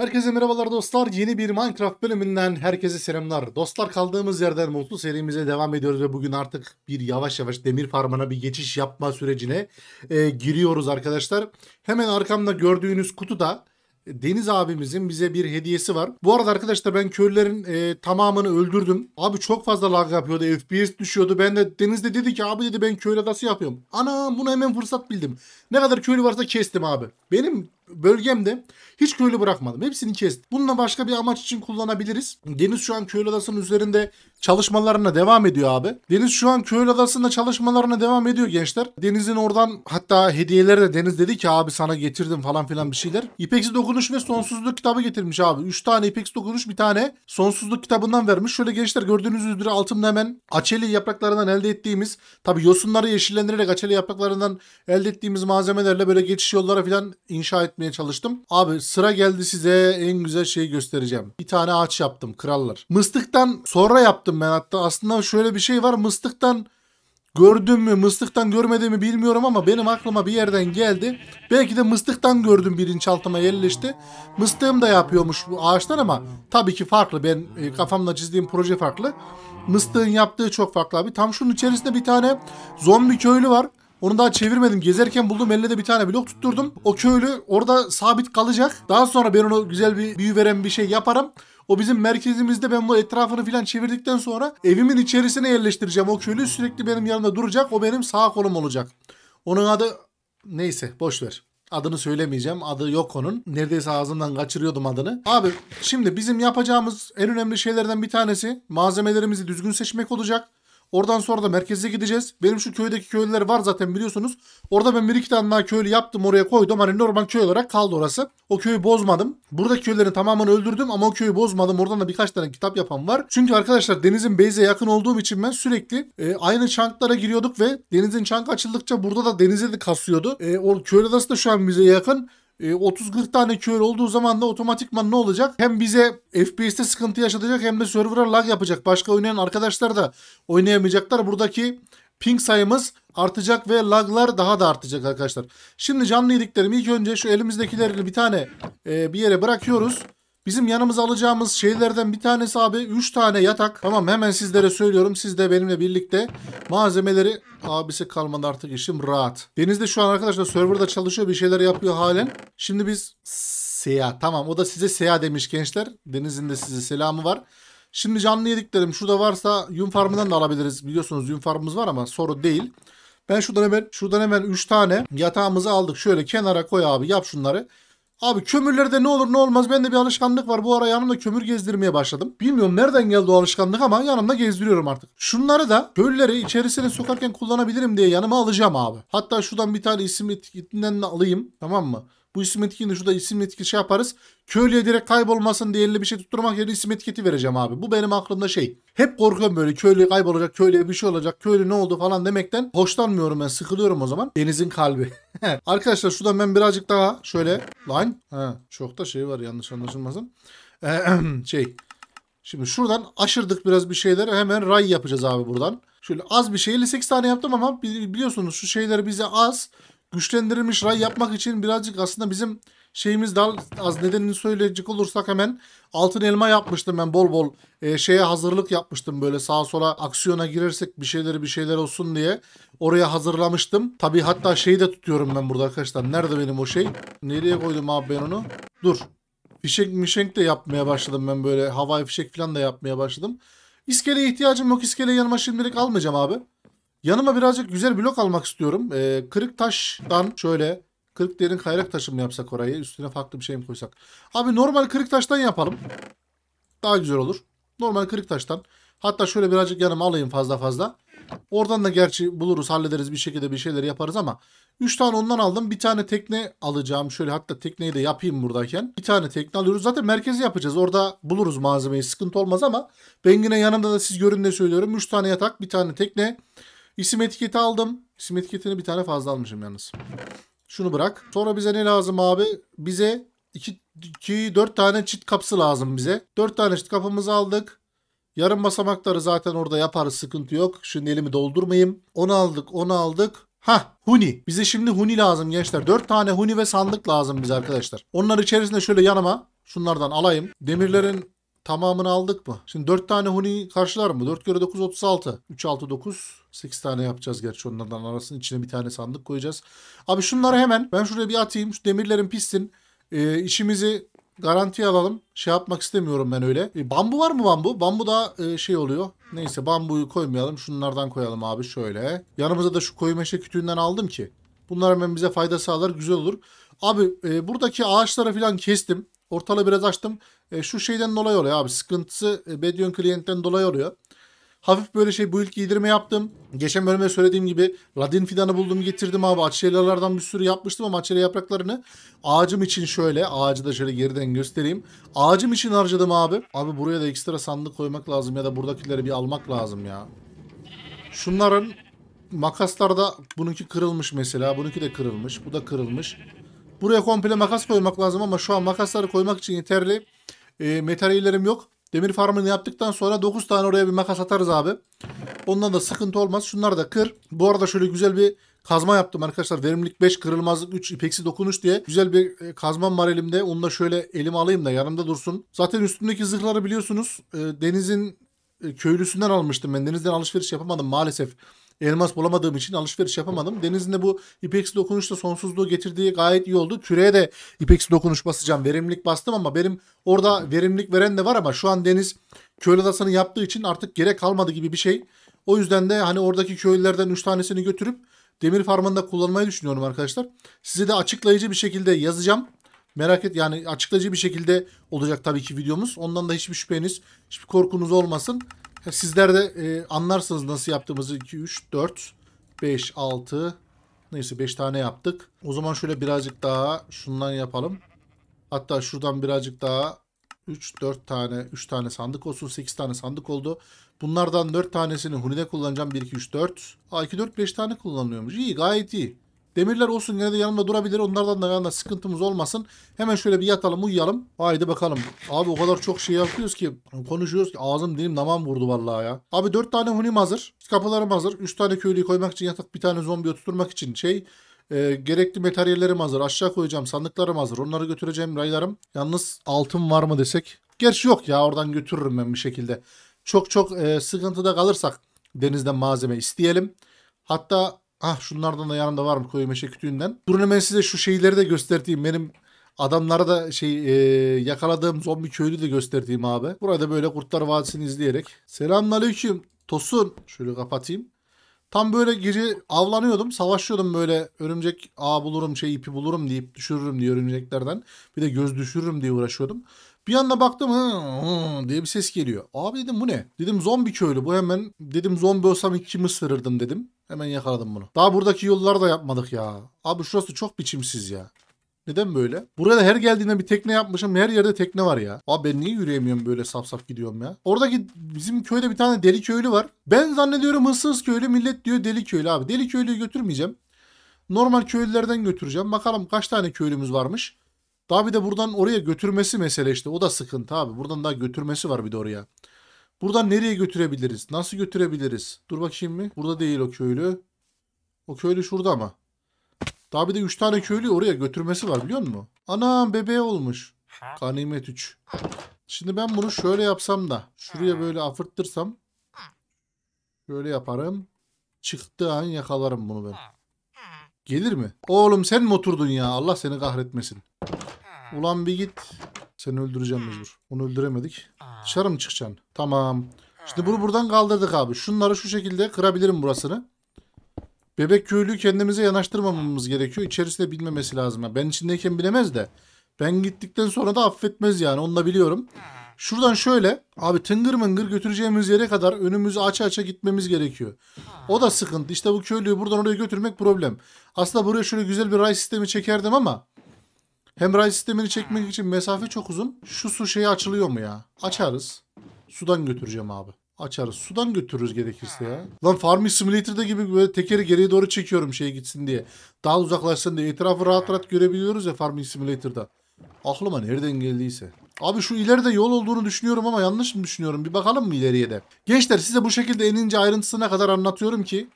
Herkese merhabalar dostlar. Yeni bir Minecraft bölümünden herkese selamlar. Dostlar kaldığımız yerden mutlu serimize devam ediyoruz ve bugün artık bir yavaş yavaş demir farmına bir geçiş yapma sürecine e, giriyoruz arkadaşlar. Hemen arkamda gördüğünüz kutuda Deniz abimizin bize bir hediyesi var. Bu arada arkadaşlar ben köylülerin e, tamamını öldürdüm. Abi çok fazla lag yapıyordu. FPS düşüyordu. Ben de Deniz de dedi ki abi dedi ben köylü adası yapıyorum. Ana bunu hemen fırsat bildim. Ne kadar köylü varsa kestim abi. Benim bölgemde hiç köylü bırakmadım. Hepsini kestim. Bununla başka bir amaç için kullanabiliriz. Deniz şu an köylü adasının üzerinde çalışmalarına devam ediyor abi. Deniz şu an köylü adasında çalışmalarına devam ediyor gençler. Deniz'in oradan hatta hediyeleri de Deniz dedi ki abi sana getirdim falan filan bir şeyler. İpeksi dokunuş ve sonsuzluk kitabı getirmiş abi. 3 tane ipeksi dokunuş bir tane sonsuzluk kitabından vermiş. Şöyle gençler gördüğünüz üzere altımda hemen açeli yapraklarından elde ettiğimiz tabi yosunları yeşillendirerek açeli yapraklarından elde ettiğimiz malzemelerle böyle geçiş yollara filan inşa etmeye çalıştım. Abi sıra geldi size en güzel şeyi göstereceğim. Bir tane ağaç yaptım krallar. Mıstıktan sonra yaptım ben hatta. Aslında şöyle bir şey var. Mıstıktan gördüm mü mıstıktan görmedim mi bilmiyorum ama benim aklıma bir yerden geldi. Belki de mıstıktan gördüm bilinçaltıma yerleşti. Mıstığım da yapıyormuş bu ağaçtan ama tabii ki farklı. Ben e, kafamda çizdiğim proje farklı. Mıstığın yaptığı çok farklı abi. Tam şunun içerisinde bir tane zombi köylü var. Onu daha çevirmedim. Gezerken buldum eline de bir tane blok tutturdum. O köylü orada sabit kalacak. Daha sonra ben onu güzel bir büyü veren bir şey yaparım. O bizim merkezimizde ben bu etrafını filan çevirdikten sonra evimin içerisine yerleştireceğim. O köylü sürekli benim yanımda duracak. O benim sağ kolum olacak. Onun adı neyse boş ver. Adını söylemeyeceğim. Adı yok onun. Neredeyse ağzımdan kaçırıyordum adını. Abi şimdi bizim yapacağımız en önemli şeylerden bir tanesi malzemelerimizi düzgün seçmek olacak. Oradan sonra da merkeze gideceğiz. Benim şu köydeki köylüler var zaten biliyorsunuz. Orada ben bir iki tane daha köylü yaptım oraya koydum. Hani normal köy olarak kaldı orası. O köyü bozmadım. Buradaki köylerin tamamını öldürdüm ama o köyü bozmadım. Oradan da birkaç tane kitap yapan var. Çünkü arkadaşlar denizin beyze yakın olduğum için ben sürekli e, aynı çanklara giriyorduk ve denizin çank açıldıkça burada da denize de kasıyordu. E, o köy adası da şu an bize yakın. 30-40 e, tane köylü olduğu zaman da otomatikman ne olacak? Hem bize FPS'te sıkıntı yaşatacak hem de server'a lag yapacak. Başka oynayan arkadaşlar da oynayamayacaklar. Buradaki ping sayımız artacak ve laglar daha da artacak arkadaşlar. Şimdi canlı yediklerim ilk önce şu elimizdekileri bir tane e, bir yere bırakıyoruz. Bizim yanımıza alacağımız şeylerden bir tanesi abi 3 tane yatak. Tamam hemen sizlere söylüyorum. Siz de benimle birlikte malzemeleri abisi kalmadı artık işim rahat. Denizde şu an arkadaşlar serverda çalışıyor bir şeyler yapıyor halen. Şimdi biz Seya tamam o da size Seya demiş gençler. Deniz'in de size selamı var. Şimdi canlı yediklerim şurada varsa yün farmından da alabiliriz. Biliyorsunuz yün farmımız var ama soru değil. Ben şuradan hemen şuradan hemen 3 tane yatağımızı aldık. Şöyle kenara koy abi yap şunları. Abi kömürlerde ne olur ne olmaz bende bir alışkanlık var. Bu ara yanımda kömür gezdirmeye başladım. Bilmiyorum nereden geldi o alışkanlık ama yanımda gezdiriyorum artık. Şunları da köylüleri içerisine sokarken kullanabilirim diye yanıma alacağım abi. Hatta şuradan bir tane isim etiketinden de alayım tamam mı? Bu isim etiketini şurada isim etiketi şey yaparız. Köylüye direkt kaybolmasın diye bir şey tutturmak yerine isim etiketi vereceğim abi. Bu benim aklımda şey. Hep korkuyorum böyle köylü kaybolacak, köylüye bir şey olacak, köylü ne oldu falan demekten. Hoşlanmıyorum ben, sıkılıyorum o zaman. Denizin kalbi. Arkadaşlar şuradan ben birazcık daha şöyle. Line. Ha, çok da şey var yanlış anlaşılmasın. şey. Şimdi şuradan aşırdık biraz bir şeyleri hemen ray yapacağız abi buradan. Şöyle az bir şey 58 tane yaptım ama biliyorsunuz şu şeyler bize az güçlendirilmiş ray yapmak için birazcık aslında bizim şeyimiz daha az nedenini söyleyecek olursak hemen altın elma yapmıştım ben bol bol e, şeye hazırlık yapmıştım böyle sağa sola aksiyona girersek bir şeyleri bir şeyler olsun diye oraya hazırlamıştım. Tabi hatta şeyi de tutuyorum ben burada arkadaşlar. Nerede benim o şey? Nereye koydum abi ben onu? Dur. Fişek mişenk de yapmaya başladım ben böyle havai fişek falan da yapmaya başladım. İskeleye ihtiyacım yok. İskele yanıma şimdilik almayacağım abi. Yanıma birazcık güzel blok almak istiyorum. Ee, kırık taştan şöyle kırık derin kayrak taşı mı yapsak orayı? Üstüne farklı bir şey mi koysak? Abi normal kırık taştan yapalım. Daha güzel olur. Normal kırık taştan. Hatta şöyle birazcık yanıma alayım fazla fazla. Oradan da gerçi buluruz hallederiz bir şekilde bir şeyler yaparız ama 3 tane ondan aldım. Bir tane tekne alacağım. Şöyle hatta tekneyi de yapayım buradayken. Bir tane tekne alıyoruz. Zaten merkezi yapacağız. Orada buluruz malzemeyi. Sıkıntı olmaz ama ben yine yanımda da siz görün ne söylüyorum. 3 tane yatak bir tane tekne. İsim etiketi aldım. İsim etiketini bir tane fazla almışım yalnız. Şunu bırak. Sonra bize ne lazım abi? Bize 2 2 4 tane çit kapısı lazım bize. 4 tane çit kapımızı aldık. Yarım basamakları zaten orada yaparız sıkıntı yok. Şimdi elimi doldurmayayım. Onu aldık onu aldık. Ha huni. Bize şimdi huni lazım gençler. 4 tane huni ve sandık lazım bize arkadaşlar. Onlar içerisinde şöyle yanıma Şunlardan alayım. Demirlerin tamamını aldık mı? Şimdi 4 tane huni karşılar mı? 4 kere 9 36. 3 6 9. 8 tane yapacağız gerçi onlardan arasının içine bir tane sandık koyacağız. Abi şunları hemen ben şuraya bir atayım. Şu demirlerin pissin. Ee, işimizi garantiye alalım. Şey yapmak istemiyorum ben öyle. E, bambu var mı bambu? Bambu da e, şey oluyor. Neyse bambuyu koymayalım. Şunlardan koyalım abi şöyle. Yanımıza da şu koyu meşe kütüğünden aldım ki. Bunlar hemen bize fayda sağlar. Güzel olur. Abi e, buradaki ağaçları falan kestim. Ortalığı biraz açtım. E, şu şeyden dolayı oluyor abi. Sıkıntısı e, Bedion kliyentten dolayı oluyor. Hafif böyle şey bu ilk giydirme yaptım. Geçen bölümde söylediğim gibi ladin fidanı buldum getirdim abi. Açelyalardan bir sürü yapmıştım ama açelya yapraklarını ağacım için şöyle ağacı da şöyle geriden göstereyim. Ağacım için harcadım abi. Abi buraya da ekstra sandık koymak lazım ya da buradakileri bir almak lazım ya. Şunların makaslarda bununki kırılmış mesela. Bununki de kırılmış. Bu da kırılmış. Buraya komple makas koymak lazım ama şu an makasları koymak için yeterli e, materyallerim yok. Demir farmını yaptıktan sonra 9 tane oraya bir makas atarız abi. Ondan da sıkıntı olmaz. Şunları da kır. Bu arada şöyle güzel bir kazma yaptım arkadaşlar. Verimlilik 5, kırılmazlık 3, ipeksi dokunuş diye. Güzel bir e, kazmam var elimde. Onu da şöyle elime alayım da yanımda dursun. Zaten üstündeki zırhları biliyorsunuz. E, denizin e, köylüsünden almıştım ben. Denizden alışveriş yapamadım maalesef elmas bulamadığım için alışveriş yapamadım. Deniz'in de bu ipeksi dokunuşla sonsuzluğu getirdiği gayet iyi oldu. Küreye de ipeksi dokunuş basacağım. Verimlilik bastım ama benim orada verimlilik veren de var ama şu an Deniz köylü adasını yaptığı için artık gerek kalmadı gibi bir şey. O yüzden de hani oradaki köylülerden 3 tanesini götürüp demir farmında kullanmayı düşünüyorum arkadaşlar. Size de açıklayıcı bir şekilde yazacağım. Merak et yani açıklayıcı bir şekilde olacak tabii ki videomuz. Ondan da hiçbir şüpheniz, hiçbir korkunuz olmasın. Sizler de e, anlarsınız nasıl yaptığımızı. 2, 3, 4, 5, 6. Neyse 5 tane yaptık. O zaman şöyle birazcık daha şundan yapalım. Hatta şuradan birazcık daha 3, 4 tane, 3 tane sandık olsun. 8 tane sandık oldu. Bunlardan 4 tanesini Huni'de kullanacağım. 1, 2, 3, 4. Aa 2, 4, 5 tane kullanılıyormuş. İyi gayet iyi. Demirler olsun yine de yanımda durabilir. Onlardan da yanında sıkıntımız olmasın. Hemen şöyle bir yatalım uyuyalım. Haydi bakalım. Abi o kadar çok şey yapıyoruz ki konuşuyoruz ki ağzım dilim damam vurdu vallahi ya. Abi 4 tane hunim hazır. Kapılarım hazır. 3 tane köylüyü koymak için yatak bir tane zombi oturtmak için şey e, gerekli materyallerim hazır. Aşağı koyacağım. Sandıklarım hazır. Onları götüreceğim raylarım. Yalnız altın var mı desek. Gerçi yok ya oradan götürürüm ben bir şekilde. Çok çok e, sıkıntıda kalırsak denizden malzeme isteyelim. Hatta Ah şunlardan da yanımda var mı koyu meşe kütüğünden. Durun hemen size şu şeyleri de göstereyim. Benim adamlara da şey e, yakaladığım zombi köylü de göstereyim abi. Burada böyle Kurtlar Vadisi'ni izleyerek. Selamünaleyküm. Tosun. Şöyle kapatayım. Tam böyle gece avlanıyordum. Savaşıyordum böyle örümcek ağ bulurum şey ipi bulurum deyip düşürürüm diye örümceklerden. Bir de göz düşürürüm diye uğraşıyordum. Bir anda baktım hı, hı diye bir ses geliyor. Abi dedim bu ne? Dedim zombi köylü. Bu hemen dedim zombi olsam iki ısırırdım dedim. Hemen yakaladım bunu. Daha buradaki yolları da yapmadık ya. Abi şurası çok biçimsiz ya. Neden böyle? Buraya her geldiğinde bir tekne yapmışım. Her yerde tekne var ya. Abi ben niye yürüyemiyorum böyle saf saf gidiyorum ya? Oradaki bizim köyde bir tane deli köylü var. Ben zannediyorum hırsız köylü. Millet diyor deli köylü abi. Deli köylüyü götürmeyeceğim. Normal köylülerden götüreceğim. Bakalım kaç tane köylümüz varmış. Daha bir de buradan oraya götürmesi mesele işte. O da sıkıntı abi. Buradan daha götürmesi var bir de oraya. Buradan nereye götürebiliriz? Nasıl götürebiliriz? Dur bakayım mı? Burada değil o köylü. O köylü şurada ama. Daha bir de 3 tane köylü oraya götürmesi var biliyor musun? Anam bebeği olmuş. Ganimet 3. Şimdi ben bunu şöyle yapsam da. Şuraya böyle afırttırsam. Şöyle yaparım. Çıktığı an yakalarım bunu ben. Gelir mi? Oğlum sen mi oturdun ya? Allah seni kahretmesin. Ulan bir git. Seni öldüreceğim mecbur. Onu öldüremedik. Dışarı mı çıkacaksın? Tamam. Şimdi bunu buradan kaldırdık abi. Şunları şu şekilde kırabilirim burasını. Bebek köylüyü kendimize yanaştırmamamız gerekiyor. İçerisinde bilmemesi lazım. Ben içindeyken bilemez de. Ben gittikten sonra da affetmez yani. Onu da biliyorum. Şuradan şöyle abi tıngır mıngır götüreceğimiz yere kadar önümüzü aça aça gitmemiz gerekiyor. O da sıkıntı. İşte bu köylüyü buradan oraya götürmek problem. Aslında buraya şöyle güzel bir ray sistemi çekerdim ama hem ray sistemini çekmek için mesafe çok uzun. Şu su şeyi açılıyor mu ya? Açarız. Sudan götüreceğim abi. Açarız. Sudan götürürüz gerekirse ya. Lan Farming Simulator'da gibi böyle tekeri geriye doğru çekiyorum şey gitsin diye. Daha uzaklaşsın diye. Etrafı rahat rahat görebiliyoruz ya Farming Simulator'da. Aklıma nereden geldiyse. Abi şu ileride yol olduğunu düşünüyorum ama yanlış mı düşünüyorum? Bir bakalım mı ileriye de? Gençler size bu şekilde enince ayrıntısına kadar anlatıyorum ki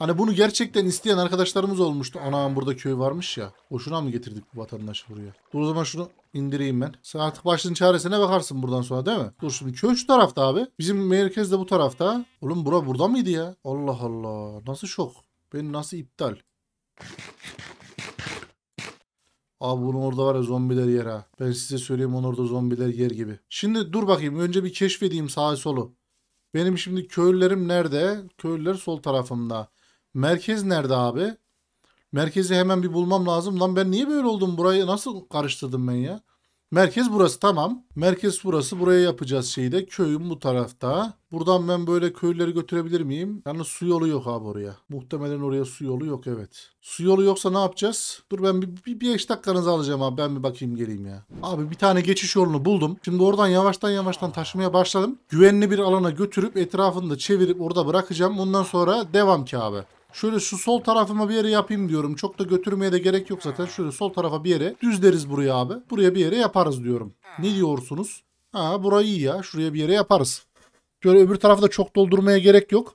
Hani bunu gerçekten isteyen arkadaşlarımız olmuştu. Anam burada köy varmış ya. Boşuna mı getirdik bu vatandaşı buraya? Dur o zaman şunu indireyim ben. Sen artık başının çaresine bakarsın buradan sonra değil mi? Dur şimdi köy şu tarafta abi. Bizim merkez de bu tarafta. Oğlum bura burada mıydı ya? Allah Allah. Nasıl şok? Ben nasıl iptal? Abi bunun orada var ya zombiler yer ha. Ben size söyleyeyim onun orada zombiler yer gibi. Şimdi dur bakayım önce bir keşfedeyim sağa solu. Benim şimdi köylülerim nerede? Köylüler sol tarafımda. Merkez nerede abi? Merkezi hemen bir bulmam lazım. Lan ben niye böyle oldum? Burayı nasıl karıştırdım ben ya? Merkez burası tamam. Merkez burası. Buraya yapacağız şeyi de. Köyüm bu tarafta. Buradan ben böyle köylüleri götürebilir miyim? Yalnız su yolu yok abi oraya. Muhtemelen oraya su yolu yok evet. Su yolu yoksa ne yapacağız? Dur ben bir, bir, bir beş dakikanızı alacağım abi. Ben bir bakayım geleyim ya. Abi bir tane geçiş yolunu buldum. Şimdi oradan yavaştan yavaştan taşımaya başladım. Güvenli bir alana götürüp etrafını da çevirip orada bırakacağım. Ondan sonra devam ki abi. Şöyle şu sol tarafıma bir yere yapayım diyorum. Çok da götürmeye de gerek yok zaten. Şöyle sol tarafa bir yere düzleriz buraya abi. Buraya bir yere yaparız diyorum. Ne diyorsunuz? Ha burayı iyi ya. Şuraya bir yere yaparız. Şöyle öbür tarafı da çok doldurmaya gerek yok.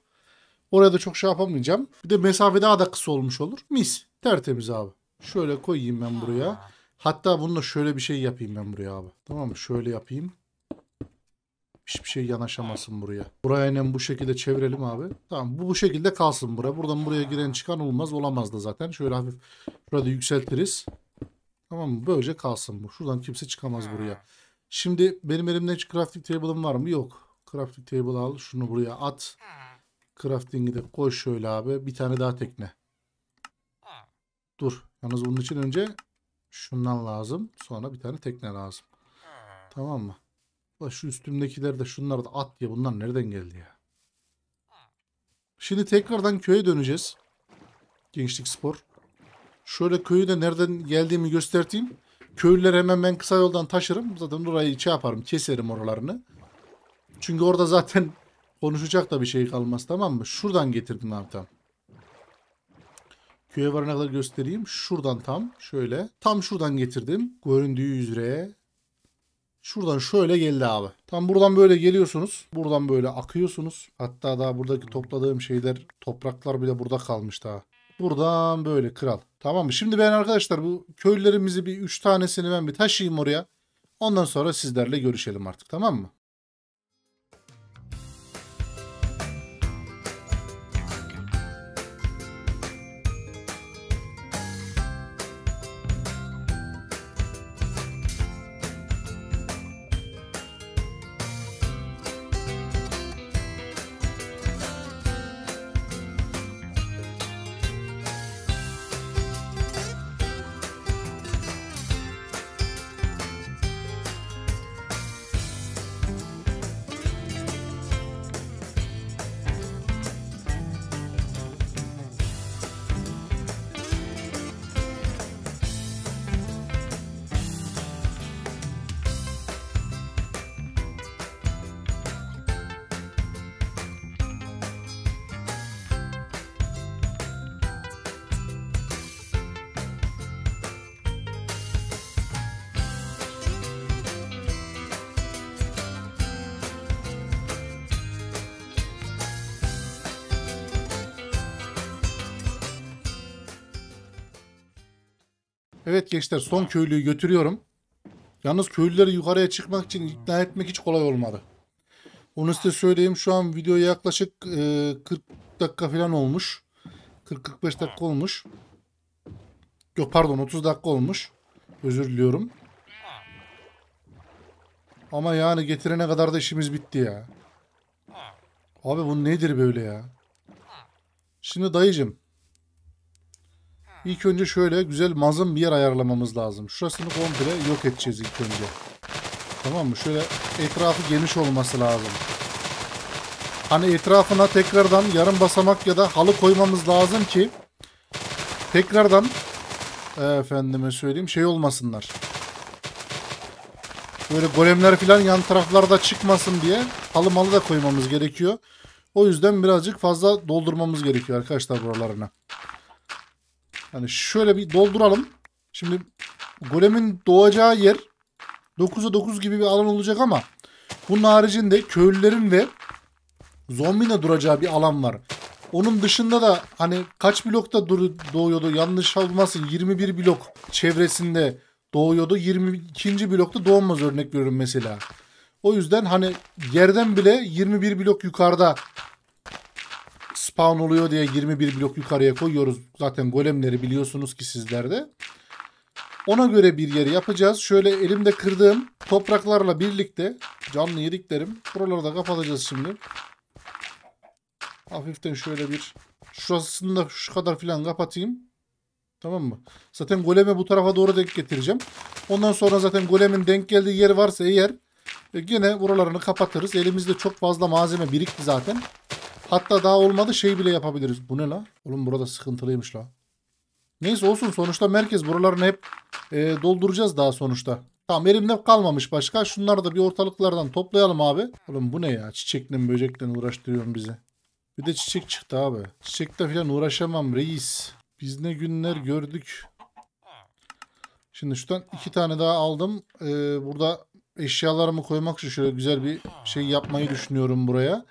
Oraya da çok şey yapamayacağım. Bir de mesafe daha da kısa olmuş olur. Mis. Tertemiz abi. Şöyle koyayım ben buraya. Hatta bununla şöyle bir şey yapayım ben buraya abi. Tamam mı? Şöyle yapayım. Hiçbir şey yanaşamasın buraya. Buraya aynen bu şekilde çevirelim abi. Tamam bu bu şekilde kalsın buraya. Buradan buraya giren çıkan olmaz. Olamaz da zaten. Şöyle hafif şurada yükseltiriz. Tamam mı? Böylece kalsın bu. Şuradan kimse çıkamaz buraya. Şimdi benim elimde hiç crafting table'ım var mı? Yok. Crafting table al. Şunu buraya at. Crafting'i de koy şöyle abi. Bir tane daha tekne. Dur. Yalnız bunun için önce şundan lazım. Sonra bir tane tekne lazım. Tamam mı? Ulan şu üstümdekiler de şunlar da at ya. Bunlar nereden geldi ya? Şimdi tekrardan köye döneceğiz. Gençlik Spor. Şöyle köyü de nereden geldiğimi göstereyim. Köylüler hemen ben kısa yoldan taşırım. Zaten orayı şey yaparım. Keserim oralarını. Çünkü orada zaten konuşacak da bir şey kalmaz tamam mı? Şuradan getirdim abi tam. Köye varana kadar göstereyim. Şuradan tam şöyle. Tam şuradan getirdim. Göründüğü üzere. Şuradan şöyle geldi abi. Tam buradan böyle geliyorsunuz. Buradan böyle akıyorsunuz. Hatta daha buradaki topladığım şeyler topraklar bile burada kalmış daha. Buradan böyle kral. Tamam mı? Şimdi ben arkadaşlar bu köylülerimizi bir 3 tanesini ben bir taşıyayım oraya. Ondan sonra sizlerle görüşelim artık tamam mı? Evet gençler son köylüyü götürüyorum. Yalnız köylüleri yukarıya çıkmak için ikna etmek hiç kolay olmadı. Onu size söyleyeyim şu an video yaklaşık e, 40 dakika falan olmuş. 40-45 dakika olmuş. Yok pardon 30 dakika olmuş. Özür diliyorum. Ama yani getirene kadar da işimiz bitti ya. Abi bu nedir böyle ya? Şimdi dayıcım. İlk önce şöyle güzel mazın bir yer ayarlamamız lazım. Şurasını komple yok edeceğiz ilk önce. Tamam mı? Şöyle etrafı geniş olması lazım. Hani etrafına tekrardan yarım basamak ya da halı koymamız lazım ki tekrardan efendime söyleyeyim şey olmasınlar. Böyle golemler falan yan taraflarda çıkmasın diye halı malı da koymamız gerekiyor. O yüzden birazcık fazla doldurmamız gerekiyor arkadaşlar buralarına. Hani şöyle bir dolduralım. Şimdi golemin doğacağı yer 9'a 9 gibi bir alan olacak ama bunun haricinde köylülerin ve zombinin duracağı bir alan var. Onun dışında da hani kaç blokta doğuyordu yanlış olmasın 21 blok çevresinde doğuyordu. 22. blokta doğmaz örnek veriyorum mesela. O yüzden hani yerden bile 21 blok yukarıda spawn oluyor diye 21 blok yukarıya koyuyoruz. Zaten golemleri biliyorsunuz ki sizlerde. Ona göre bir yeri yapacağız. Şöyle elimde kırdığım topraklarla birlikte canlı yediklerim. Buraları da kapatacağız şimdi. Hafiften şöyle bir şurasını da şu kadar filan kapatayım. Tamam mı? Zaten goleme bu tarafa doğru denk getireceğim. Ondan sonra zaten golemin denk geldiği yer varsa eğer e, yine buralarını kapatırız. Elimizde çok fazla malzeme birikti zaten. Hatta daha olmadı şey bile yapabiliriz. Bu ne la? Oğlum burada sıkıntılıymış la. Neyse olsun sonuçta merkez buralarını hep e, dolduracağız daha sonuçta. Tamam elimde kalmamış başka. Şunları da bir ortalıklardan toplayalım abi. Oğlum bu ne ya? Çiçekle böcekle uğraştırıyorsun bizi. Bir de çiçek çıktı abi. Çiçekle falan uğraşamam reis. Biz ne günler gördük. Şimdi şuradan iki tane daha aldım. Ee, burada eşyalarımı koymak için şöyle güzel bir şey yapmayı düşünüyorum buraya.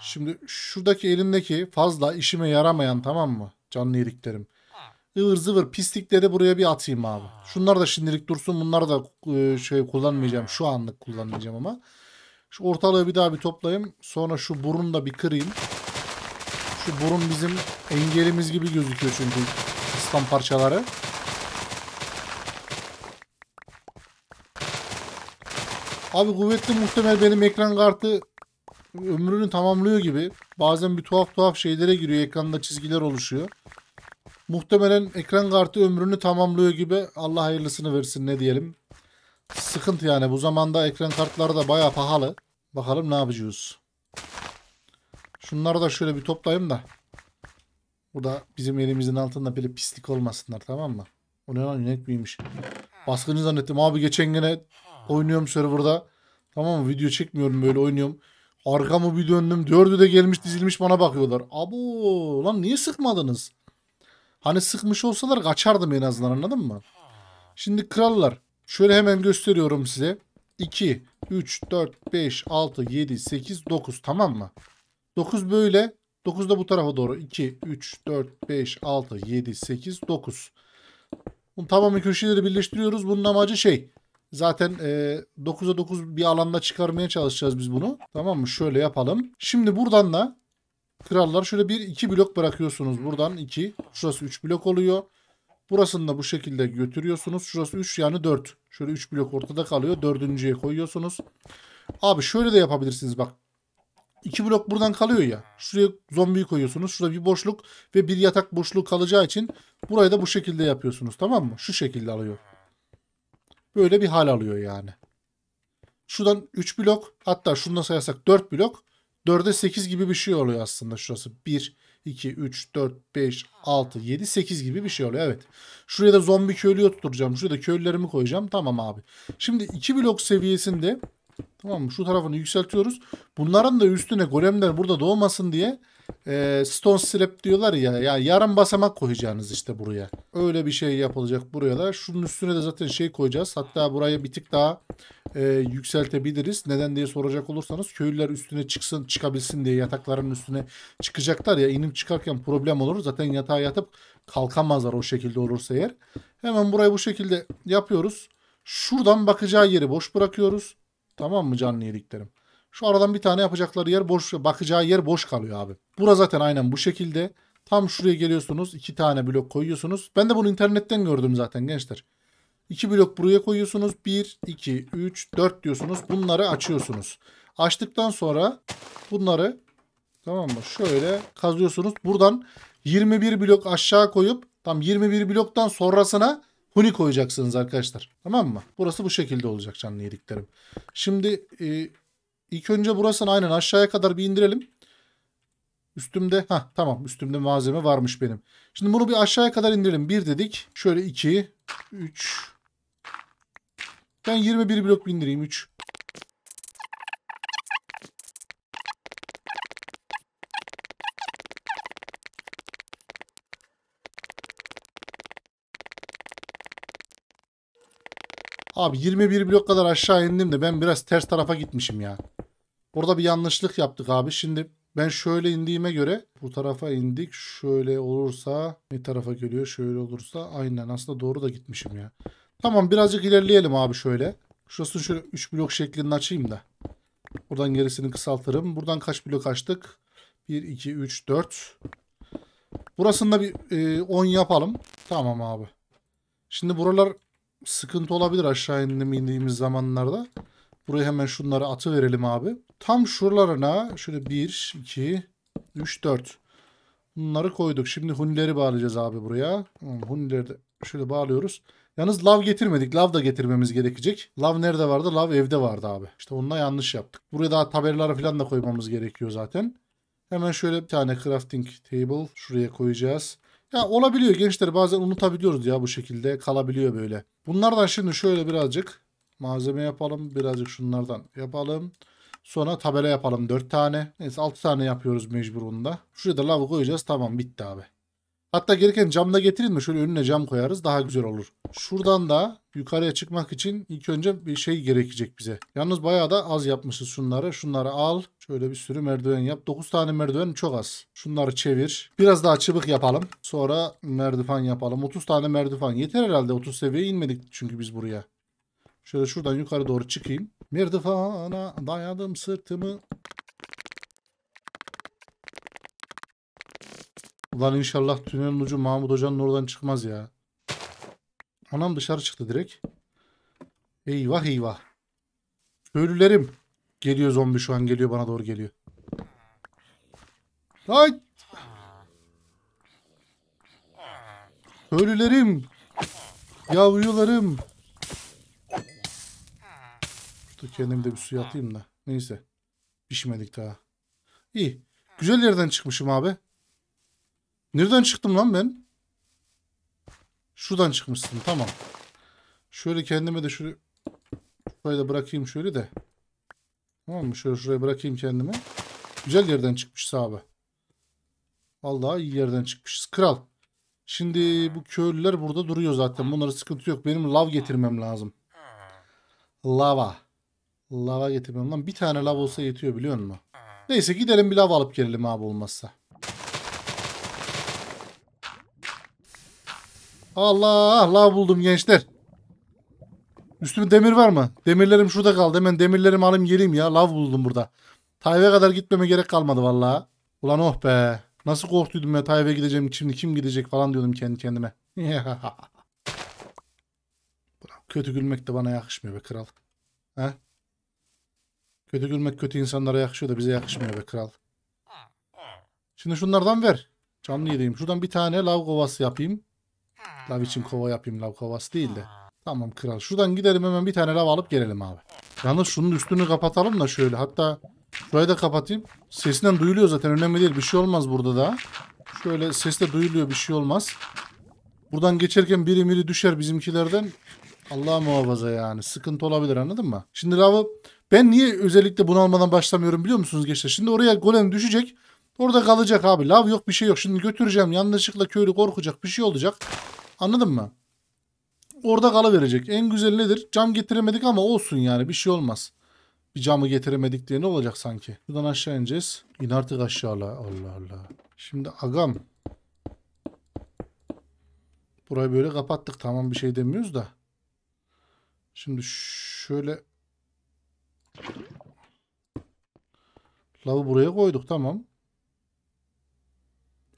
Şimdi şuradaki elimdeki fazla işime yaramayan tamam mı? Canlı iliklerim. ıvır zıvır pislikleri buraya bir atayım abi. Şunlar da şimdilik dursun. Bunları da e, şey kullanmayacağım. Şu anlık kullanmayacağım ama. Şu ortalığı bir daha bir toplayayım. Sonra şu burunu da bir kırayım. Şu burun bizim engelimiz gibi gözüküyor çünkü İslam parçaları. Abi kuvvetli muhtemel benim ekran kartı ömrünü tamamlıyor gibi. Bazen bir tuhaf tuhaf şeylere giriyor. Ekranda çizgiler oluşuyor. Muhtemelen ekran kartı ömrünü tamamlıyor gibi. Allah hayırlısını versin ne diyelim. Sıkıntı yani. Bu zamanda ekran kartları da baya pahalı. Bakalım ne yapacağız. Şunları da şöyle bir toplayayım da. Bu da bizim elimizin altında böyle pislik olmasınlar tamam mı? O ne lan inek miymiş? Baskıncı zannettim. Abi geçen gene oynuyorum serverda. Tamam mı? Video çekmiyorum böyle oynuyorum. Arkamı bir döndüm. Dördü de gelmiş dizilmiş bana bakıyorlar. Abo lan niye sıkmadınız? Hani sıkmış olsalar kaçardım en azından anladın mı? Şimdi krallar. Şöyle hemen gösteriyorum size. 2, 3, 4, 5, 6, 7, 8, 9 tamam mı? 9 böyle. 9 da bu tarafa doğru. 2, 3, 4, 5, 6, 7, 8, 9. Bunun tamamı köşeleri birleştiriyoruz. Bunun amacı şey. Zaten e, 9'a 9 bir alanda çıkarmaya çalışacağız biz bunu. Tamam mı? Şöyle yapalım. Şimdi buradan da krallar şöyle bir iki blok bırakıyorsunuz. Buradan 2. Şurası 3 blok oluyor. Burasını da bu şekilde götürüyorsunuz. Şurası 3 yani 4. Şöyle 3 blok ortada kalıyor. Dördüncüye koyuyorsunuz. Abi şöyle de yapabilirsiniz bak. 2 blok buradan kalıyor ya. Şuraya zombiyi koyuyorsunuz. Şurada bir boşluk ve bir yatak boşluğu kalacağı için burayı da bu şekilde yapıyorsunuz. Tamam mı? Şu şekilde alıyor. Böyle bir hal alıyor yani. Şuradan 3 blok hatta şunu da sayarsak 4 blok. 4'e 8 gibi bir şey oluyor aslında şurası. 1, 2, 3, 4, 5, 6, 7, 8 gibi bir şey oluyor. Evet. Şuraya da zombi köylüyü oturtacağım. Şuraya da köylülerimi koyacağım. Tamam abi. Şimdi 2 blok seviyesinde tamam mı? Şu tarafını yükseltiyoruz. Bunların da üstüne golemler burada doğmasın diye e, stone slab diyorlar ya. Yani yarım basamak koyacağınız işte buraya. Öyle bir şey yapılacak buraya da. Şunun üstüne de zaten şey koyacağız. Hatta buraya bir tık daha e, yükseltebiliriz. Neden diye soracak olursanız köylüler üstüne çıksın çıkabilsin diye yatakların üstüne çıkacaklar ya inip çıkarken problem olur. Zaten yatağa yatıp kalkamazlar o şekilde olursa eğer. Hemen burayı bu şekilde yapıyoruz. Şuradan bakacağı yeri boş bırakıyoruz. Tamam mı canlı yediklerim? Şu aradan bir tane yapacakları yer boş, bakacağı yer boş kalıyor abi. Bura zaten aynen bu şekilde. Tam şuraya geliyorsunuz. iki tane blok koyuyorsunuz. Ben de bunu internetten gördüm zaten gençler. İki blok buraya koyuyorsunuz. 1, 2, 3, 4 diyorsunuz. Bunları açıyorsunuz. Açtıktan sonra bunları tamam mı? Şöyle kazıyorsunuz. Buradan 21 blok aşağı koyup tam 21 bloktan sonrasına huni koyacaksınız arkadaşlar. Tamam mı? Burası bu şekilde olacak canlı yediklerim. Şimdi e, ilk önce burasını aynen aşağıya kadar bir indirelim. Üstümde ha tamam üstümde malzeme varmış benim. Şimdi bunu bir aşağıya kadar indirelim. 1 dedik. Şöyle 2, 3. Ben 21 blok indireyim 3. Abi 21 blok kadar aşağı indim de ben biraz ters tarafa gitmişim ya. Orada bir yanlışlık yaptık abi. Şimdi Ben şöyle indiğime göre bu tarafa indik. Şöyle olursa ne tarafa geliyor? Şöyle olursa aynen aslında doğru da gitmişim ya. Tamam birazcık ilerleyelim abi şöyle. Şurasını şöyle 3 blok şeklinde açayım da. Buradan gerisini kısaltırım. Buradan kaç blok açtık? 1, 2, 3, 4. Burasında bir e, 10 yapalım. Tamam abi. Şimdi buralar sıkıntı olabilir aşağı indiğimiz zamanlarda. Buraya hemen şunları atı verelim abi. Tam şuralarına şöyle 1, 2, 3, 4. Bunları koyduk. Şimdi hunileri bağlayacağız abi buraya. Hunileri de şöyle bağlıyoruz. Yalnız lav getirmedik. Lav da getirmemiz gerekecek. Lav nerede vardı? Lav evde vardı abi. İşte onunla yanlış yaptık. Buraya daha tabelaları falan da koymamız gerekiyor zaten. Hemen şöyle bir tane crafting table şuraya koyacağız. Ya olabiliyor gençler bazen unutabiliyoruz ya bu şekilde kalabiliyor böyle. Bunlardan şimdi şöyle birazcık malzeme yapalım. Birazcık şunlardan yapalım. Sonra tabela yapalım 4 tane. Neyse 6 tane yapıyoruz mecburunda. Şuraya da lavı koyacağız. Tamam bitti abi. Hatta gereken cam da getirin mi? Şöyle önüne cam koyarız. Daha güzel olur. Şuradan da yukarıya çıkmak için ilk önce bir şey gerekecek bize. Yalnız bayağı da az yapmışız şunları. Şunları al. Şöyle bir sürü merdiven yap. 9 tane merdiven çok az. Şunları çevir. Biraz daha çıbık yapalım. Sonra merdiven yapalım. 30 tane merdiven. Yeter herhalde. 30 seviyeye inmedik çünkü biz buraya. Şöyle şuradan yukarı doğru çıkayım. Merdivana dayadım sırtımı. Ulan inşallah tünelin ucu Mahmut Hoca'nın oradan çıkmaz ya. Anam dışarı çıktı direkt. Eyvah eyvah. Köylülerim. Geliyor zombi şu an geliyor bana doğru geliyor. Hay. Köylülerim. Yavrularım. Dur kendim de bir suya atayım da. Neyse. Pişmedik daha. İyi. Güzel yerden çıkmışım abi. Nereden çıktım lan ben? Şuradan çıkmışsın. Tamam. Şöyle kendime de şöyle şuraya da bırakayım şöyle de. Tamam mı? Şöyle şuraya bırakayım kendime. Güzel yerden çıkmışız abi. Vallahi iyi yerden çıkmışız. Kral. Şimdi bu köylüler burada duruyor zaten. Bunlara sıkıntı yok. Benim lav getirmem lazım. Lava. Lava getirmem lan. Bir tane lav olsa yetiyor biliyor musun? Neyse gidelim bir lav alıp gelelim abi olmazsa. Allah lav buldum gençler. Üstümde demir var mı? Demirlerim şurada kaldı. Hemen demirlerimi alayım geleyim ya. Lav buldum burada. Tayve kadar gitmeme gerek kalmadı vallahi. Ulan oh be. Nasıl korktuydum ya Tayve gideceğim. Şimdi kim gidecek falan diyordum kendi kendime. Kötü gülmek de bana yakışmıyor be kral. He? Kötü gülmek kötü insanlara yakışıyor da bize yakışmıyor be kral. Şimdi şunlardan ver. Canlı yedeyim. Şuradan bir tane lav kovası yapayım. Lav için kova yapayım. Lav kovası değil de. Tamam kral. Şuradan gidelim hemen bir tane lav alıp gelelim abi. Yalnız şunun üstünü kapatalım da şöyle. Hatta şurayı da kapatayım. Sesinden duyuluyor zaten. Önemli değil. Bir şey olmaz burada da. Şöyle ses de duyuluyor. Bir şey olmaz. Buradan geçerken biri miri düşer bizimkilerden. Allah muhafaza yani. Sıkıntı olabilir anladın mı? Şimdi lavı ben niye özellikle bunu almadan başlamıyorum biliyor musunuz gençler? Şimdi oraya golem düşecek. Orada kalacak abi. Lav yok bir şey yok. Şimdi götüreceğim. Yanlışlıkla köylü korkacak. Bir şey olacak. Anladın mı? Orada kalıverecek. En güzel nedir? Cam getiremedik ama olsun yani. Bir şey olmaz. Bir camı getiremedik diye ne olacak sanki? Buradan aşağı ineceğiz. İn artık aşağı Allah Allah. Şimdi agam. Burayı böyle kapattık. Tamam bir şey demiyoruz da. Şimdi şöyle Lavı buraya koyduk tamam.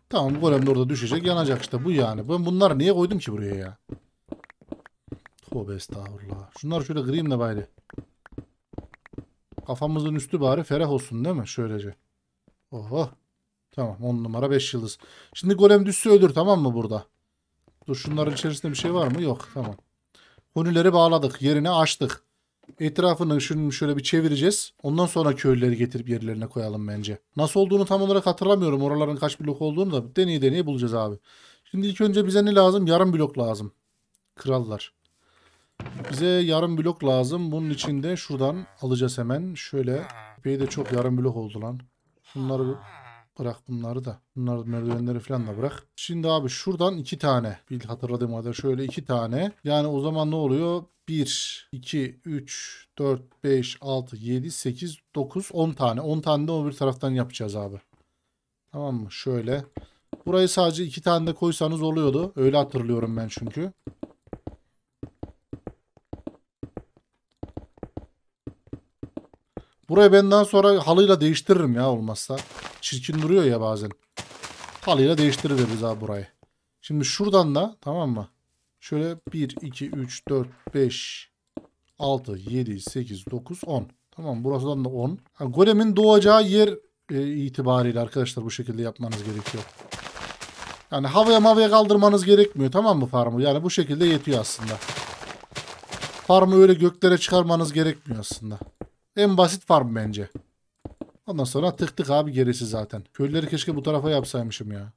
Tamam golem de orada düşecek yanacak işte bu yani. Ben bunları niye koydum ki buraya ya? Tövbe estağfurullah. Şunları şöyle kırayım da bari. Kafamızın üstü bari ferah olsun değil mi? Şöylece. Oho. Tamam 10 numara 5 yıldız. Şimdi golem düşse ölür tamam mı burada? Dur şunların içerisinde bir şey var mı? Yok tamam. Hunileri bağladık. Yerini açtık. Etrafını şunu şöyle bir çevireceğiz. Ondan sonra köylüleri getirip yerlerine koyalım bence. Nasıl olduğunu tam olarak hatırlamıyorum. Oraların kaç blok olduğunu da deneye deneye bulacağız abi. Şimdi ilk önce bize ne lazım? Yarım blok lazım. Krallar. Bize yarım blok lazım. Bunun için de şuradan alacağız hemen. Şöyle. Epey de çok yarım blok oldu lan. Bunları bırak bunları da. Bunları merdivenleri falan da bırak. Şimdi abi şuradan iki tane. Bir hatırladığım kadar şöyle iki tane. Yani o zaman ne oluyor? 1, 2, 3, 4, 5, 6, 7, 8, 9, 10 tane. 10 tane de o bir taraftan yapacağız abi. Tamam mı? Şöyle. Burayı sadece 2 tane de koysanız oluyordu. Öyle hatırlıyorum ben çünkü. Burayı benden sonra halıyla değiştiririm ya olmazsa. Çirkin duruyor ya bazen. Halıyla değiştiririz abi burayı. Şimdi şuradan da tamam mı? Şöyle 1, 2, 3, 4, 5, 6, 7, 8, 9, 10. Tamam burasından da 10. Ha, golemin doğacağı yer e, itibariyle arkadaşlar bu şekilde yapmanız gerekiyor. Yani havaya mavaya kaldırmanız gerekmiyor tamam mı farmı? Yani bu şekilde yetiyor aslında. Farmı öyle göklere çıkarmanız gerekmiyor aslında. En basit farm bence. Ondan sonra tık tık abi gerisi zaten. Köyleri keşke bu tarafa yapsaymışım ya.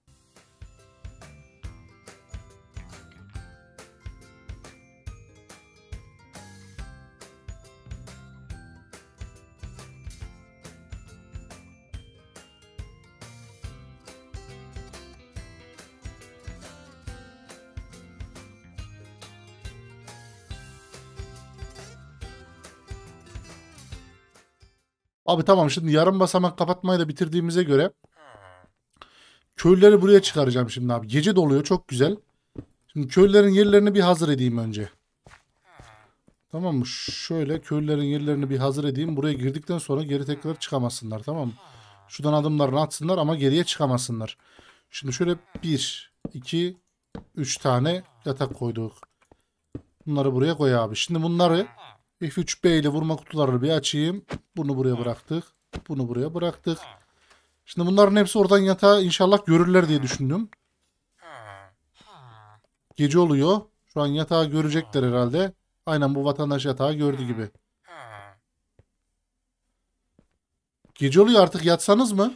Abi tamam şimdi yarım basamak kapatmayı da bitirdiğimize göre köylüleri buraya çıkaracağım şimdi abi. Gece doluyor çok güzel. Şimdi köylülerin yerlerini bir hazır edeyim önce. Tamam mı? Şöyle köylülerin yerlerini bir hazır edeyim. Buraya girdikten sonra geri tekrar çıkamasınlar tamam mı? Şuradan adımlarını atsınlar ama geriye çıkamasınlar. Şimdi şöyle 1, 2, 3 tane yatak koyduk. Bunları buraya koy abi. Şimdi bunları F3B ile vurma kutularını bir açayım. Bunu buraya bıraktık. Bunu buraya bıraktık. Şimdi bunların hepsi oradan yatağa inşallah görürler diye düşündüm. Gece oluyor. Şu an yatağı görecekler herhalde. Aynen bu vatandaş yatağı gördü gibi. Gece oluyor artık yatsanız mı?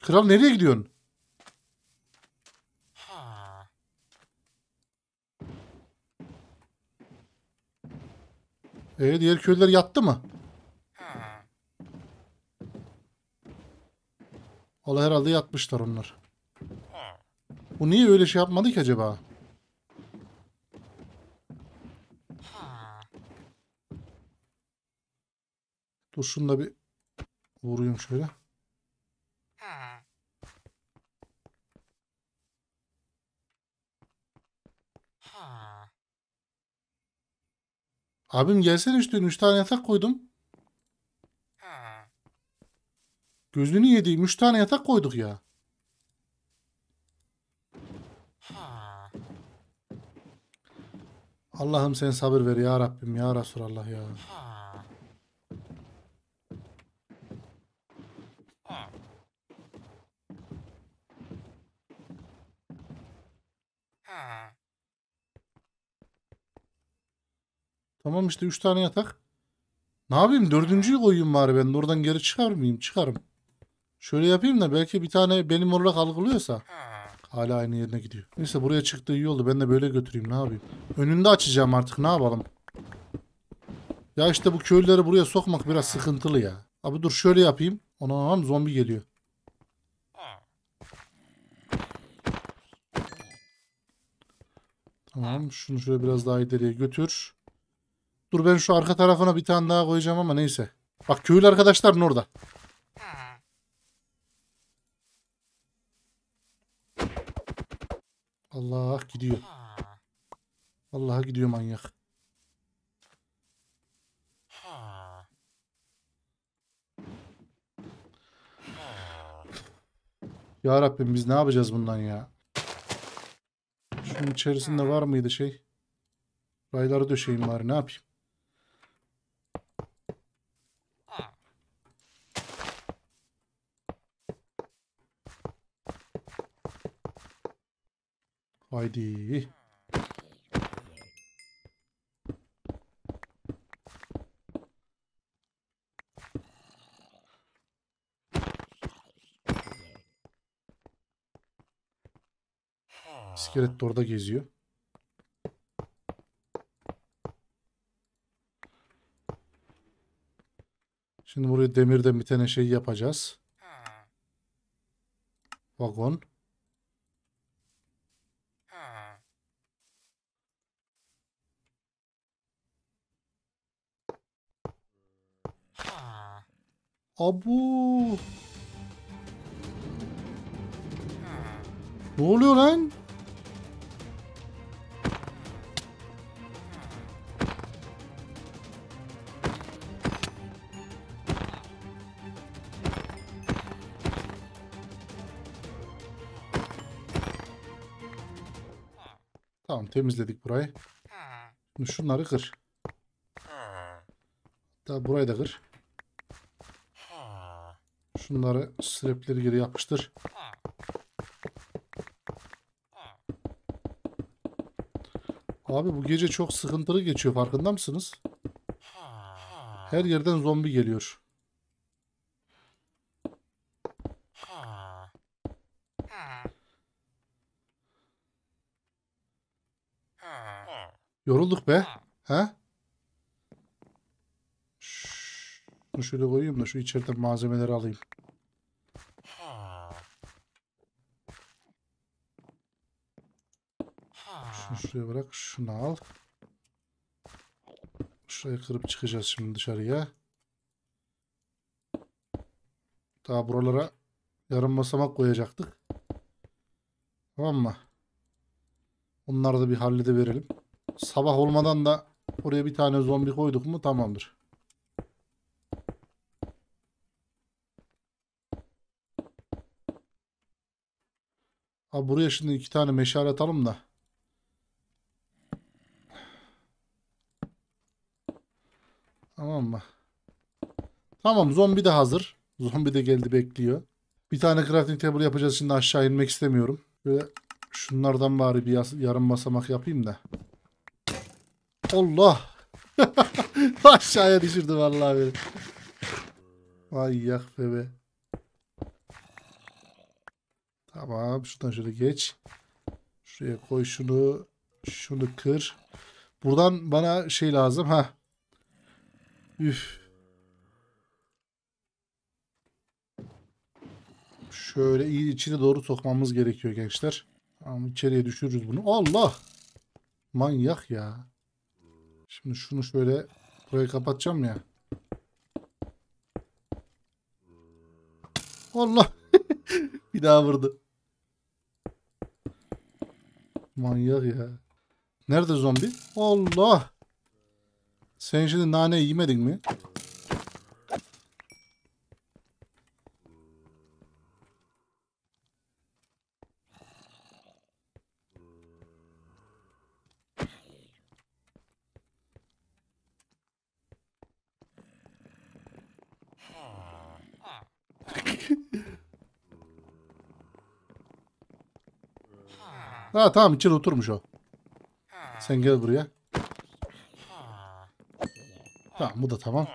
Kral nereye gidiyorsun? Ee, diğer köylüler yattı mı? Valla herhalde yatmışlar onlar. Bu niye öyle şey yapmadı ki acaba? Dur şunu da bir vurayım şöyle. Abim gelsene işte 3 tane yatak koydum. Gözünü yediğim 3 tane yatak koyduk ya. Allah'ım sen sabır ver ya Rabbim ya Resulallah ya. Tamam işte 3 tane yatak. Ne yapayım? Dördüncüyü koyayım bari ben oradan geri çıkar mıyım? Çıkarım. Şöyle yapayım da belki bir tane benim olarak algılıyorsa. Hala aynı yerine gidiyor. Neyse buraya çıktı iyi oldu. Ben de böyle götüreyim ne yapayım. Önünde açacağım artık ne yapalım. Ya işte bu köylüleri buraya sokmak biraz sıkıntılı ya. Abi dur şöyle yapayım. Ona zombi geliyor. Tamam şunu şöyle biraz daha ileriye götür. Dur ben şu arka tarafına bir tane daha koyacağım ama neyse. Bak köylü arkadaşların orada. Allah gidiyor. Allah gidiyor manyak. Ya Rabbim biz ne yapacağız bundan ya? Şunun içerisinde var mıydı şey? Rayları döşeyim bari ne yapayım? Haydi. İskelet de orada geziyor. Şimdi buraya demirden bir tane şey yapacağız. Vagon. Abu. Ne oluyor lan? Tamam temizledik burayı. Şimdi şunları kır. Daha burayı da kır. Şunları strapleri geri yapıştır. Abi bu gece çok sıkıntılı geçiyor farkında mısınız? Her yerden zombi geliyor. Yorulduk be. He? Şşş. Bunu şöyle koyayım da şu içeriden malzemeleri alayım. Şuraya bırak. Şunu al. Şurayı kırıp çıkacağız şimdi dışarıya. Daha buralara yarım basamak koyacaktık. Tamam mı? Onları da bir halledeverelim. Sabah olmadan da oraya bir tane zombi koyduk mu tamamdır. Abi buraya şimdi iki tane meşale atalım da. Tamam mı? Tamam zombi de hazır. Zombi de geldi bekliyor. Bir tane crafting table yapacağız şimdi aşağı inmek istemiyorum. Böyle şunlardan bari bir yarım basamak yapayım da. Allah! Aşağıya düşürdü vallahi beni. Vay yak bebe. Tamam şuradan şöyle geç. Şuraya koy şunu. Şunu kır. Buradan bana şey lazım. ha. Üf. Şöyle iyi içine doğru sokmamız gerekiyor gençler. Tamam içeriye düşürürüz bunu. Allah! Manyak ya. Şimdi şunu şöyle burayı kapatacağım ya. Allah! Bir daha vurdu. Manyak ya. Nerede zombi? Allah! Sen şimdi nane yemedin mi? Ha tamam içeri oturmuş o. Sen gel buraya. Tamam bu da tamam.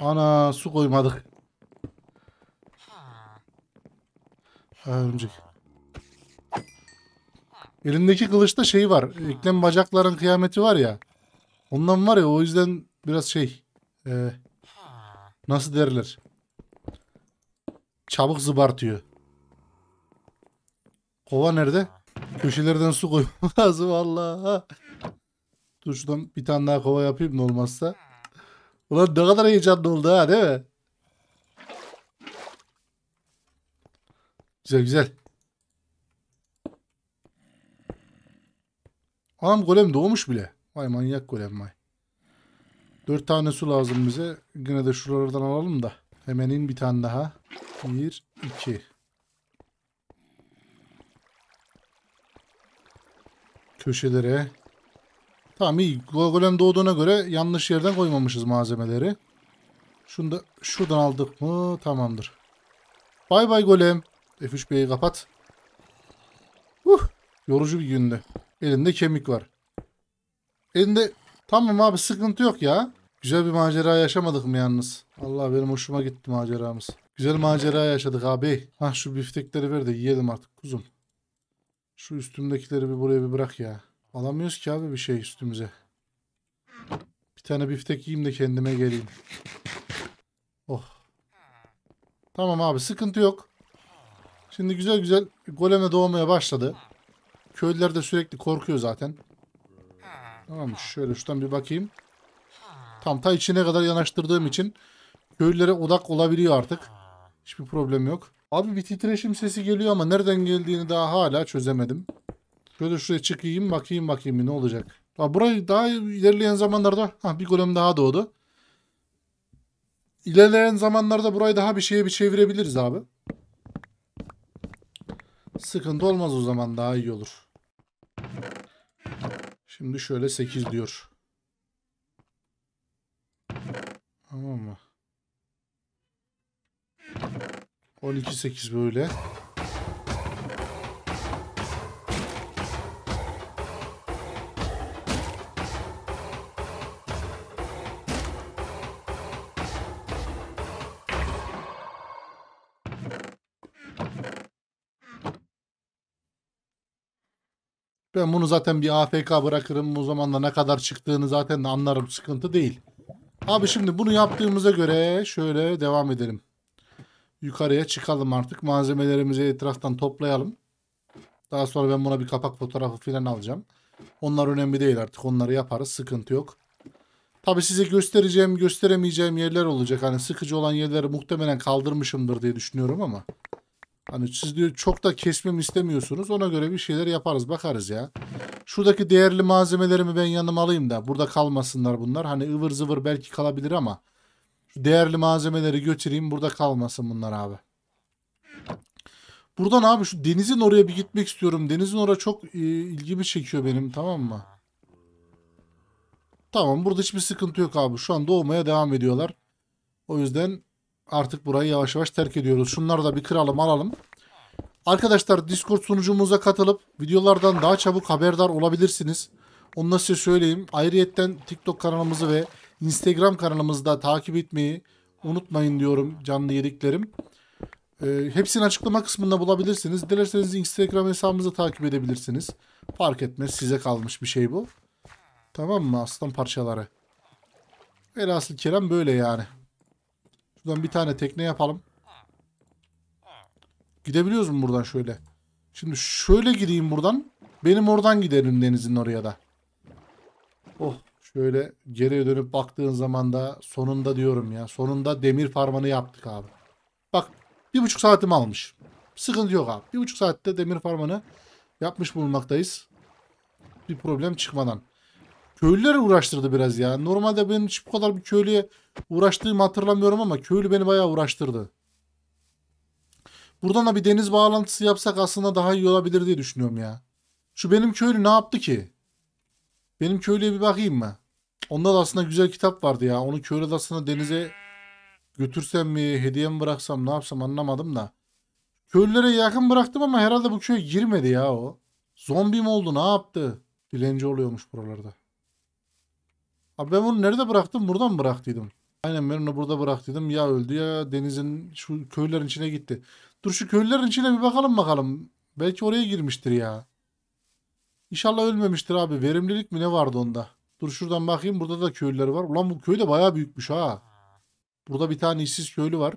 Ana su koymadık. Ha, örümcek. Elindeki kılıçta şey var. Eklem bacakların kıyameti var ya. Ondan var ya o yüzden biraz şey. e, nasıl derler? Çabuk zıbartıyor. Kova nerede? Köşelerden su koymam lazım valla. Dur şuradan bir tane daha kova yapayım ne olmazsa. Ulan ne kadar heyecanlı oldu ha değil mi? Güzel güzel. Anam golem doğmuş bile. Vay manyak golem vay. Dört tane su lazım bize. Yine de şuralardan alalım da. Hemen in bir tane daha. Bir, iki. Köşelere. Tamam iyi. Go- Golem doğduğuna göre yanlış yerden koymamışız malzemeleri. Şunu da şuradan aldık mı tamamdır. Bay bay golem. F3 B'yi kapat. Uh, yorucu bir gündü. Elinde kemik var. Elinde tamam abi sıkıntı yok ya. Güzel bir macera yaşamadık mı yalnız? Allah benim hoşuma gitti maceramız. Güzel macera yaşadık abi. Hah şu biftekleri ver de yiyelim artık kuzum. Şu üstümdekileri bir buraya bir bırak ya. Alamıyoruz ki abi bir şey üstümüze. Bir tane biftek yiyeyim de kendime geleyim. Oh. Tamam abi sıkıntı yok. Şimdi güzel güzel goleme doğmaya başladı. Köylüler de sürekli korkuyor zaten. Tamam şöyle şuradan bir bakayım. Tam ta içine kadar yanaştırdığım için köylülere odak olabiliyor artık. Hiçbir problem yok. Abi bir titreşim sesi geliyor ama nereden geldiğini daha hala çözemedim. Şöyle şuraya çıkayım bakayım bakayım ne olacak. Abi burayı daha ilerleyen zamanlarda ha, bir golem daha doğdu. İlerleyen zamanlarda burayı daha bir şeye bir çevirebiliriz abi. Sıkıntı olmaz o zaman daha iyi olur. Şimdi şöyle 8 diyor. Tamam mı? 12 8 böyle. Ben bunu zaten bir AFK bırakırım. O zaman da ne kadar çıktığını zaten anlarım. Sıkıntı değil. Abi şimdi bunu yaptığımıza göre şöyle devam edelim. Yukarıya çıkalım artık. Malzemelerimizi etraftan toplayalım. Daha sonra ben buna bir kapak fotoğrafı falan alacağım. Onlar önemli değil artık. Onları yaparız. Sıkıntı yok. Tabi size göstereceğim, gösteremeyeceğim yerler olacak. Hani sıkıcı olan yerleri muhtemelen kaldırmışımdır diye düşünüyorum ama. Hani siz diyor çok da kesmemi istemiyorsunuz. Ona göre bir şeyler yaparız. Bakarız ya. Şuradaki değerli malzemelerimi ben yanıma alayım da. Burada kalmasınlar bunlar. Hani ıvır zıvır belki kalabilir ama. Şu değerli malzemeleri götüreyim. Burada kalmasın bunlar abi. Buradan abi şu denizin oraya bir gitmek istiyorum. Denizin oraya çok e, ilgimi çekiyor benim tamam mı? Tamam burada hiçbir sıkıntı yok abi. Şu an doğmaya devam ediyorlar. O yüzden artık burayı yavaş yavaş terk ediyoruz. Şunları da bir kıralım alalım. Arkadaşlar Discord sunucumuza katılıp videolardan daha çabuk haberdar olabilirsiniz. Onu da size söyleyeyim. Ayrıyetten TikTok kanalımızı ve Instagram kanalımızı da takip etmeyi unutmayın diyorum canlı yediklerim. Ee, hepsini açıklama kısmında bulabilirsiniz. Dilerseniz Instagram hesabımızı takip edebilirsiniz. Fark etmez size kalmış bir şey bu. Tamam mı aslan parçaları? Velhasıl Kerem böyle yani. Şuradan bir tane tekne yapalım. Gidebiliyoruz mu buradan şöyle? Şimdi şöyle gideyim buradan. Benim oradan giderim denizin oraya da. Oh şöyle geriye dönüp baktığın zaman da sonunda diyorum ya. Sonunda demir farmanı yaptık abi. Bak bir buçuk saatimi almış. Sıkıntı yok abi. Bir buçuk saatte demir farmanı yapmış bulunmaktayız. Bir problem çıkmadan. Köylüler uğraştırdı biraz ya. Normalde ben hiç bu kadar bir köylüye uğraştığımı hatırlamıyorum ama köylü beni bayağı uğraştırdı. Buradan da bir deniz bağlantısı yapsak aslında daha iyi olabilir diye düşünüyorum ya. Şu benim köylü ne yaptı ki? Benim köylüye bir bakayım mı? Onda da aslında güzel kitap vardı ya. Onu köylü de aslında denize götürsem mi, hediye mi bıraksam ne yapsam anlamadım da. Köylülere yakın bıraktım ama herhalde bu köye girmedi ya o. Zombi mi oldu ne yaptı? Dilenci oluyormuş buralarda. Abi ben bunu nerede bıraktım? Buradan bıraktıydım? Aynen ben onu burada bıraktıydım. Ya öldü ya denizin şu köylerin içine gitti. Dur şu köylülerin içine bir bakalım bakalım. Belki oraya girmiştir ya. İnşallah ölmemiştir abi. Verimlilik mi ne vardı onda? Dur şuradan bakayım. Burada da köylüler var. Ulan bu köy de bayağı büyükmüş ha. Burada bir tane işsiz köylü var.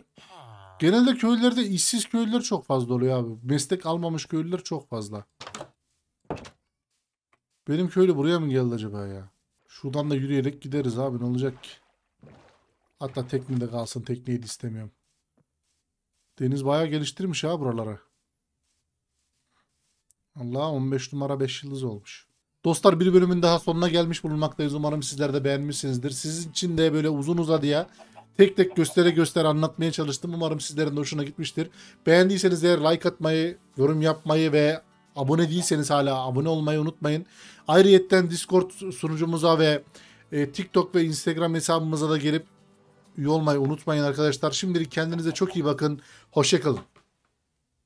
Genelde köylerde işsiz köylüler çok fazla oluyor abi. Meslek almamış köylüler çok fazla. Benim köylü buraya mı geldi acaba ya? Şuradan da yürüyerek gideriz abi ne olacak ki? Hatta teknede kalsın tekneyi de istemiyorum. Deniz bayağı geliştirmiş ha buraları. Allah 15 numara 5 yıldız olmuş. Dostlar bir bölümün daha sonuna gelmiş bulunmaktayız. Umarım sizler de beğenmişsinizdir. Sizin için de böyle uzun uzadıya tek tek göstere göstere anlatmaya çalıştım. Umarım sizlerin de hoşuna gitmiştir. Beğendiyseniz eğer like atmayı, yorum yapmayı ve abone değilseniz hala abone olmayı unutmayın. Ayrıyetten Discord sunucumuza ve e, TikTok ve Instagram hesabımıza da gelip üye olmayı unutmayın arkadaşlar. Şimdilik kendinize çok iyi bakın. Hoşçakalın.